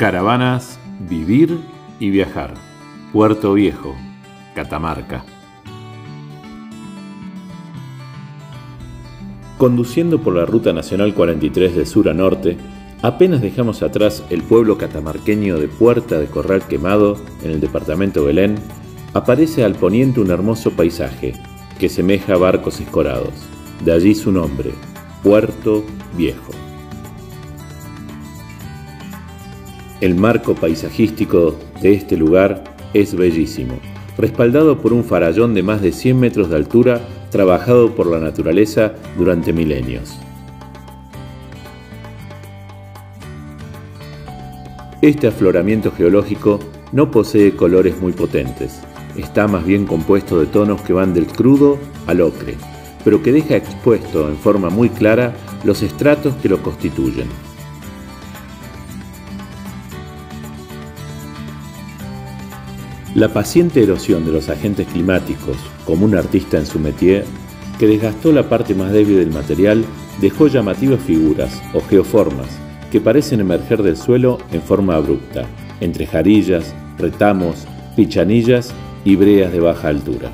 Caravanas, vivir y viajar. Puerto Viejo, Catamarca. Conduciendo por la Ruta Nacional 43 de sur a norte, apenas dejamos atrás el pueblo catamarqueño de Puerta de Corral Quemado, en el departamento Belén, aparece al poniente un hermoso paisaje que semeja barcos escorados. De allí su nombre, Puerto Viejo. El marco paisajístico de este lugar es bellísimo, respaldado por un farallón de más de 100 metros de altura trabajado por la naturaleza durante milenios. Este afloramiento geológico no posee colores muy potentes, está más bien compuesto de tonos que van del crudo al ocre, pero que deja expuesto en forma muy clara los estratos que lo constituyen. La paciente erosión de los agentes climáticos, como un artista en su métier, que desgastó la parte más débil del material, dejó llamativas figuras o geoformas que parecen emerger del suelo en forma abrupta, entre jarillas, retamos, pichanillas y breas de baja altura.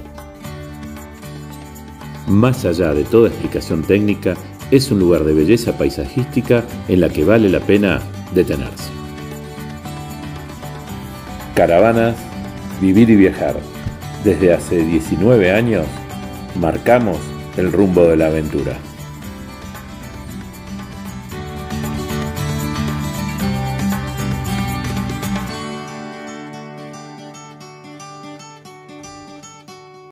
Más allá de toda explicación técnica, es un lugar de belleza paisajística en la que vale la pena detenerse. Caravanas vivir y viajar. Desde hace 19 años marcamos el rumbo de la aventura.